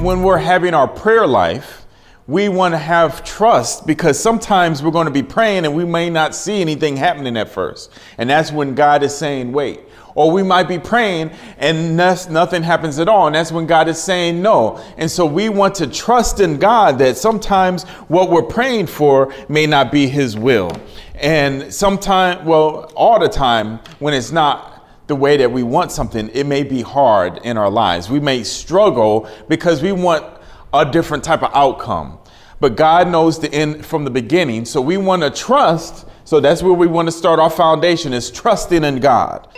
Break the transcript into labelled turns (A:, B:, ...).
A: when we're having our prayer life, we want to have trust because sometimes we're going to be praying and we may not see anything happening at first. And that's when God is saying, wait. Or we might be praying and nothing happens at all. And that's when God is saying no. And so we want to trust in God that sometimes what we're praying for may not be his will. And sometimes, well, all the time when it's not the way that we want something, it may be hard in our lives. We may struggle because we want a different type of outcome. But God knows the end from the beginning. So we want to trust. So that's where we want to start our foundation is trusting in God.